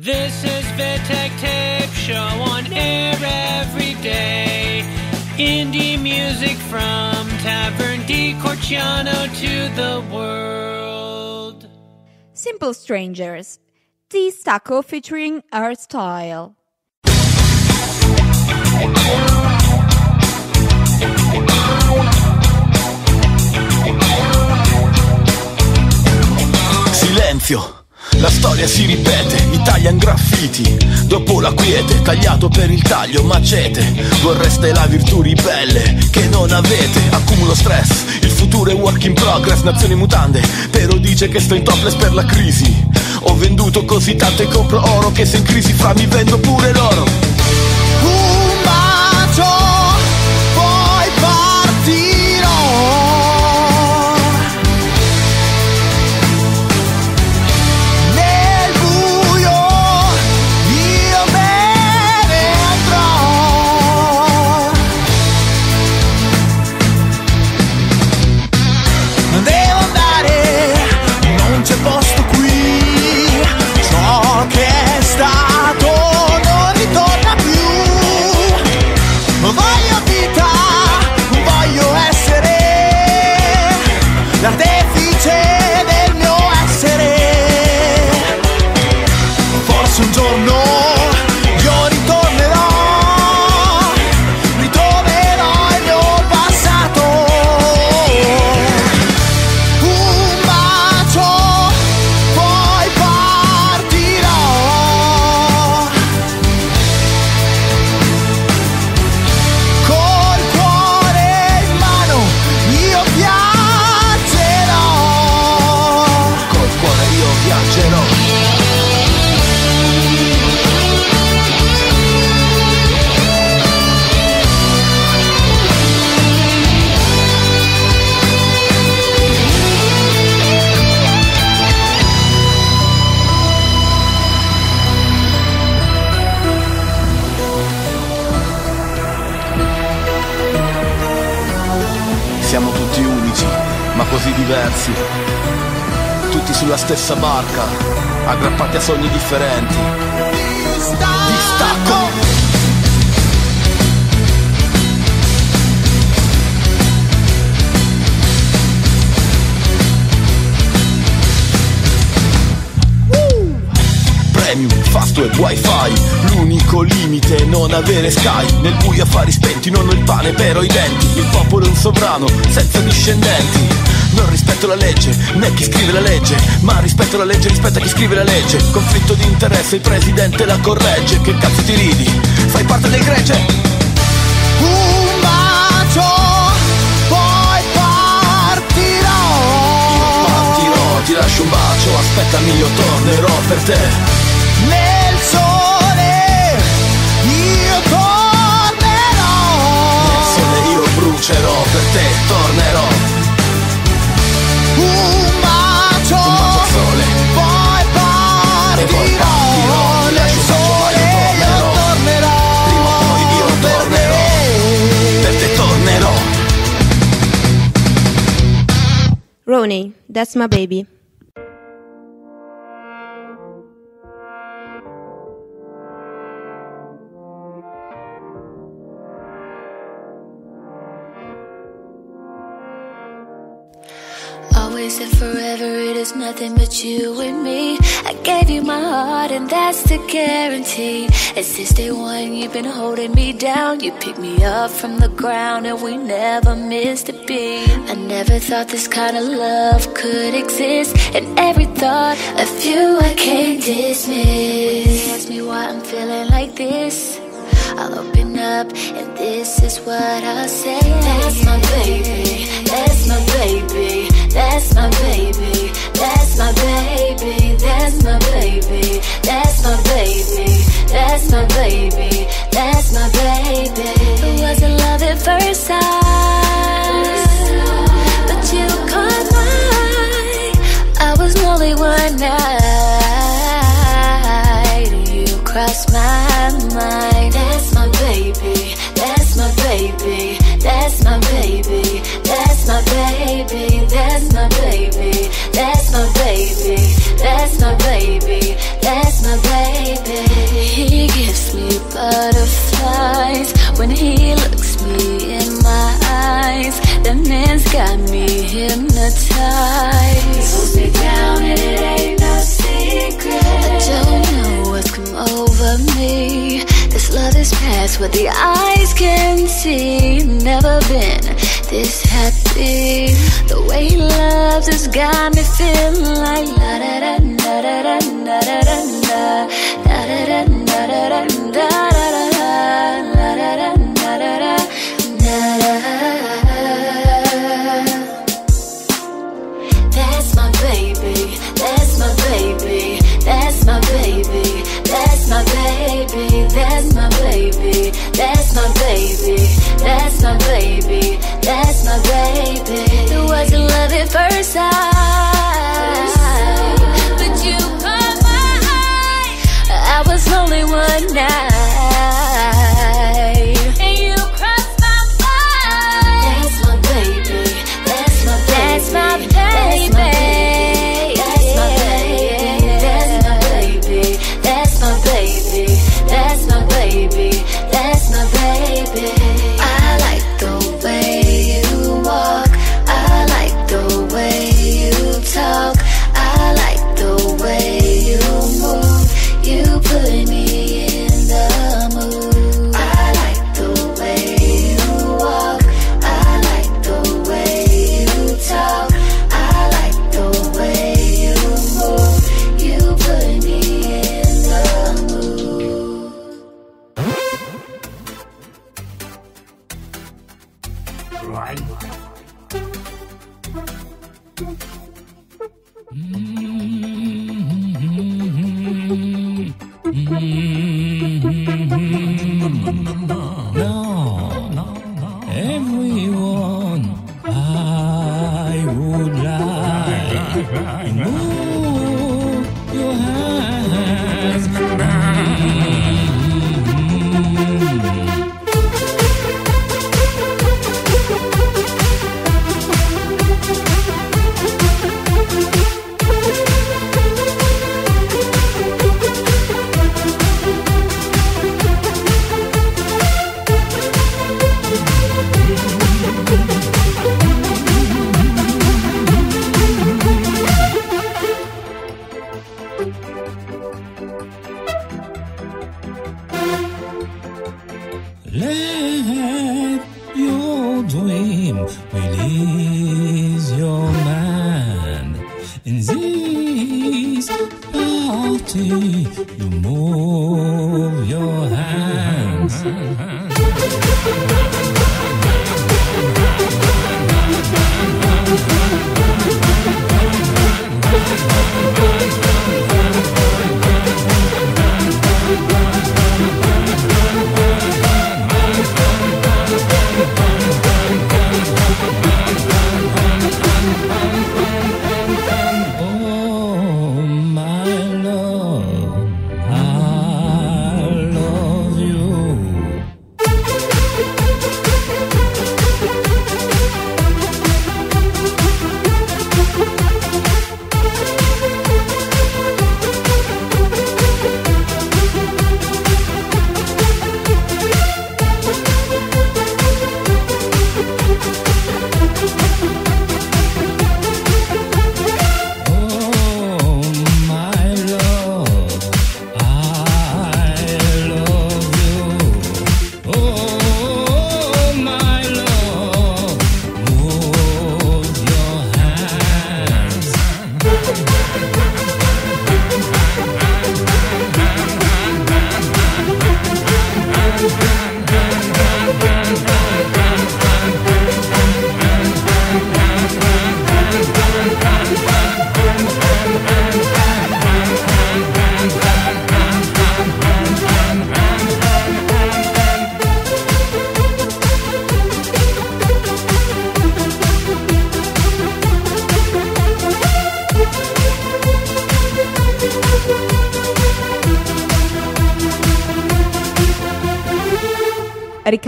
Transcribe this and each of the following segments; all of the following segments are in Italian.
This is Vitek Tape Show on air every day. Indie music from Tavern di Corciano to the world. Simple Strangers. T Stacco featuring Art Style. Silenzio. La storia si ripete, Italian graffiti. Dopo la quiete, tagliato per il taglio, macete. Vorreste la virtù ribelle che non avete. Accumulo stress, il futuro è work in progress Nazioni mutande, però dice che sto in topless per la crisi. Ho venduto così tanto e compro oro Che se in crisi fra mi vendo pure l'oro stessa barca, aggrappati a sogni differenti. Distacco! Premium, fasto wifi L'unico limite è non avere sky Nel buio affari spenti, non ho il pane però i denti Il popolo è un sovrano, senza discendenti Non rispetto la legge, né chi scrive la legge Ma rispetto la legge rispetto a chi scrive la legge Conflitto di interesse, il presidente la corregge Che cazzo ti ridi? Fai parte del gregge? Un bacio, poi partirò. Io partirò, ti lascio un bacio Aspettami, io tornerò per te Nel sole io tornerò. Nel sole io brucerò per te, tornerò Ronnie, That's My Baby. Always and forever, is nothing but you and me. I gave you my heart, and that's the guarantee. And since day one, you've been holding me down. You picked me up from the ground, and we never missed a beat. I never thought this kind of love could exist. And every thought of you, I can't dismiss. Ask me why I'm feeling like this. I'll open up, and this is what I'll say. That's my baby, that's my baby, that's my baby, that's my baby, that's my baby, that's my baby, that's my baby, that's my baby. It wasn't love at first sight, but you caught my eye. I was lonely one night, baby, that's my baby, that's my baby, that's my baby, that's my baby. He gives me butterflies when he looks me in my eyes. That man's got me hypnotized. He me down and it ain't no secret. I don't know what's come over me. This love is past what the eyes can see. Never been this happy. The way he loves has got me feeling like la da da da da da da da da da da da da da da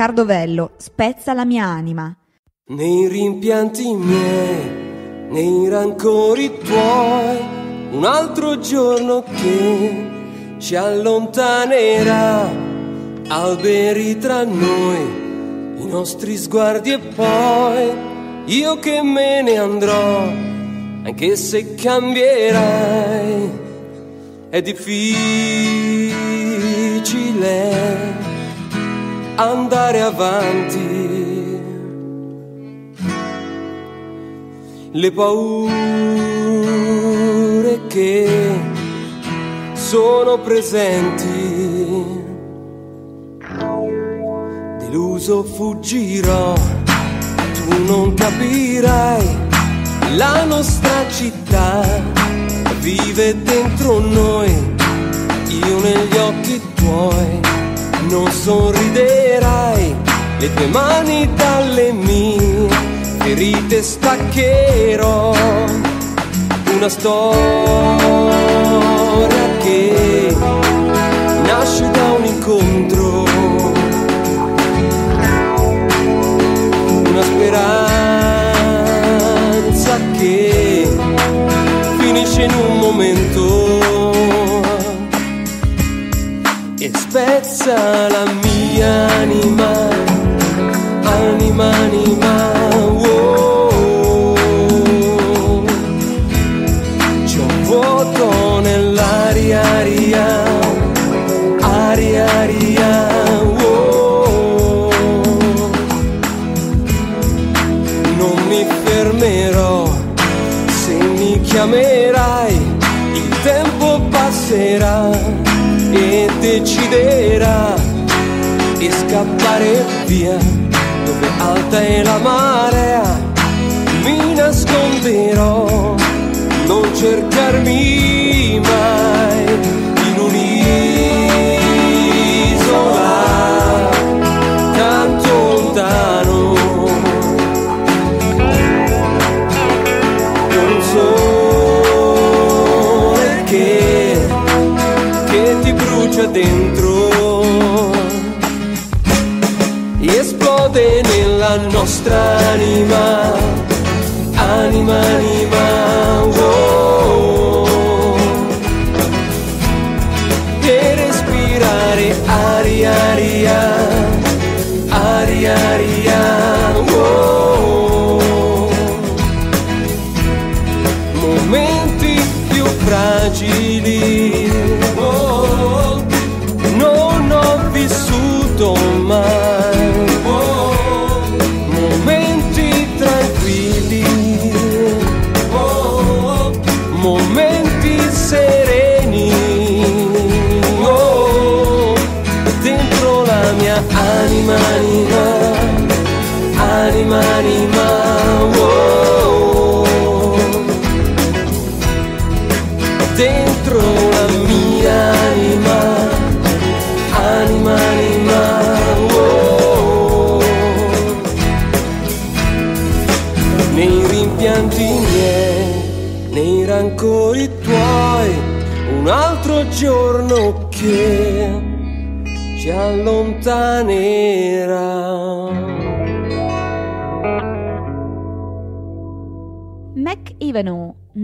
Riccardo Vello, spezza la mia anima. Nei rimpianti miei, nei rancori tuoi, un altro giorno che ci allontanerà alberi tra noi, i nostri sguardi e poi io che me ne andrò, anche se cambierai, è difficile andare avanti. Le paure che sono presenti. Deluso fuggirò, tu non capirai, la nostra città vive dentro noi, io negli occhi tuoi non sorriderai, le tue mani dalle mie ferite staccherò, una storia che nasce da un incontro. Una speranza che finisce in un momento e spezza la mia anima, anima, anima. Via dove alta è la marea mi nasconderò non cercarmi mai in un'isola tanto lontano. Con un sole che, che ti brucia dentro nostra anima anima anima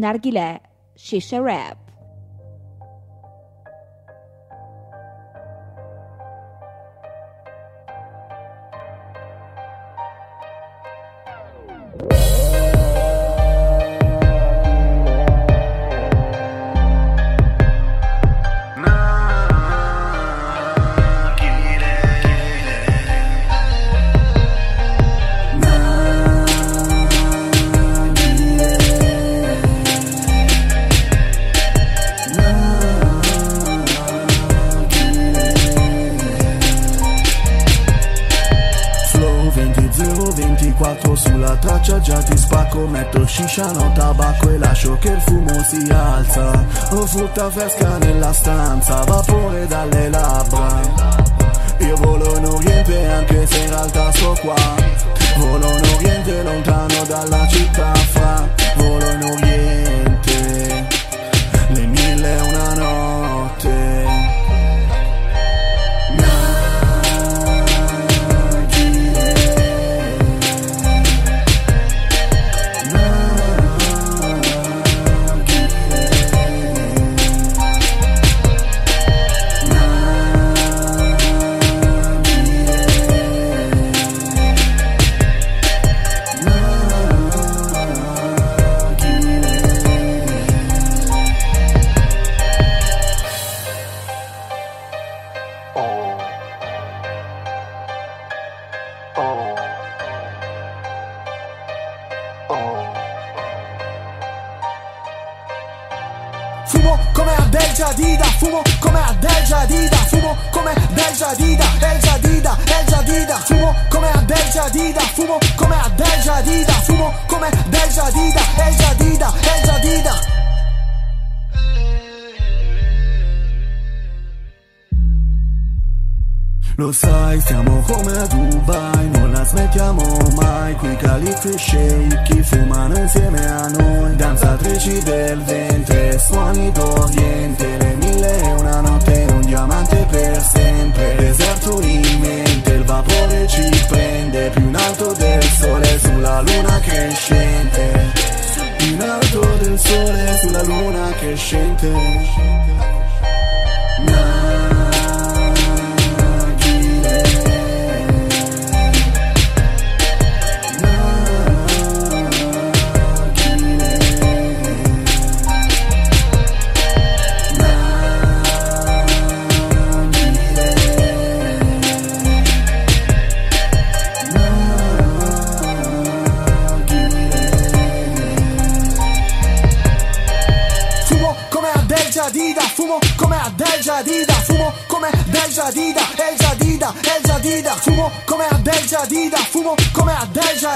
narguilé, shisha rap. Shisha, no tabacco e lascio che il fumo si alza. Ho frutta fresca nella stanza, vapore dalle labbra. Io volo in oriente anche se in realtà sto qua. Volo in oriente lontano dalla città fra. Volo in oriente ventre, suoni d'oriente Le mille e una notte, un diamante per sempre. Deserto in mente, il vapore ci prende Più in alto del sole, sulla luna che scende. Più in alto del sole, sulla luna che scende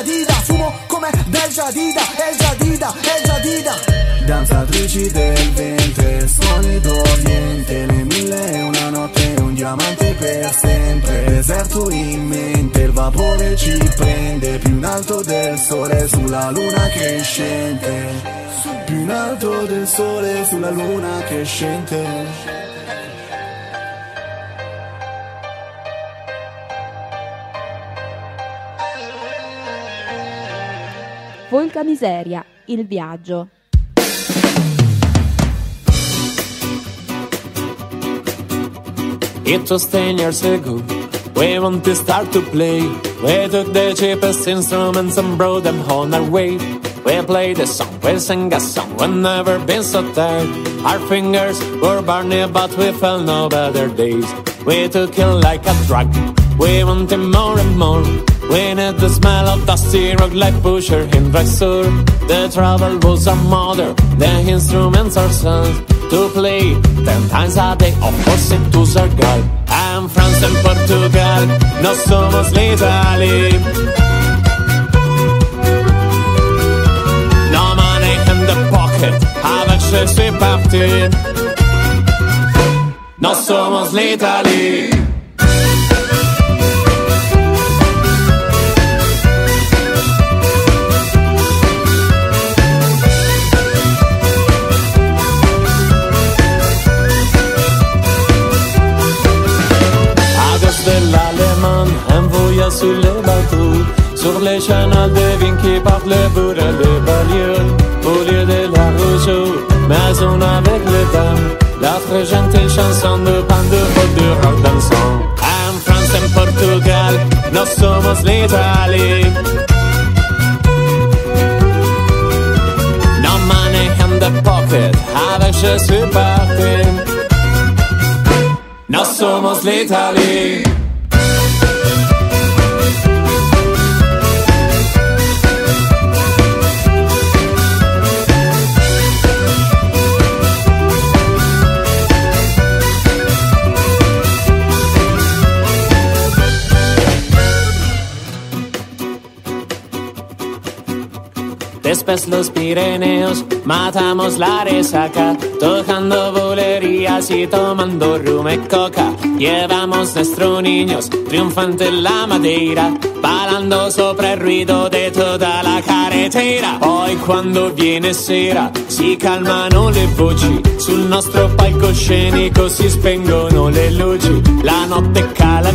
Jadida Fumo come Del Jadida El Jadida El Jadida. Danzatrici del ventre Suoni d'oriente Le mille e una notte Un diamante per sempre. Deserto in mente Il vapore ci prende Più in alto del sole Sulla luna che scende. Più in alto del sole sulla luna che scende Volca Miseria, Il viaggio. It was ten years ago. We want to start to play. We took the cheapest instruments and brought them on our way. We played a song, we sang a song, we've never been so tired. Our fingers were burning, but we felt no better days. We took it like a drug, we wanted more and more. We need the smell of dusty rock like pusher in Drexel. The travel was our mother, the instruments are sons. To play ten times a day, of course it was our girl. And France and Portugal, no somos l'Italy. No money in the pocket, avec je suis parti. No somos l'Italie. Sur les canaux de qui partent le bout de banlieues. Au lieu de la roseau, maison avec le dames, la très gentille chanson de bande de rock de rock dansant. En France, en Portugal, no somos l'Italie. No money in the pocket, avec je suis parti. No somos l'Italie. Los Pirineos, matamos la resaca, tocando bolerías y tomando rum y coca. Llevamos nuestros niños triunfante la madera, balando sobre el ruido de toda la carretera. Hoy cuando viene sera si calmano le voci, sul nostro palcoscenico si spengono le luci. La notte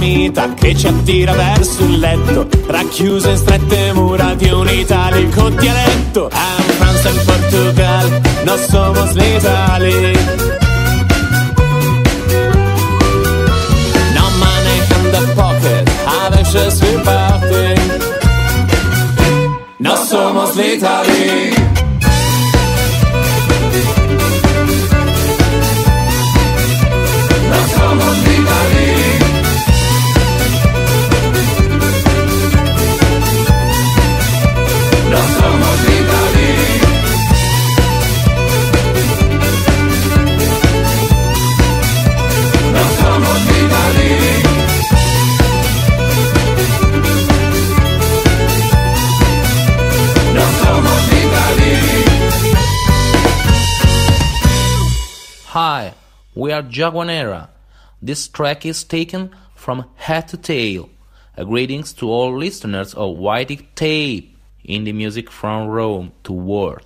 calamita che ci attira verso il letto, racchiusa in strette mura di un italico dialetto. En France, en Portugal, no somos l'Italie. No money in the pocket, avec je suis parti. No somos l'Italie. We Are Jaguanera. This track is taken from Head to Tail. A greetings to all listeners of White Tape, in the music from Rome to world.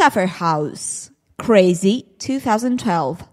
Sheffer House, Crazy, 2012.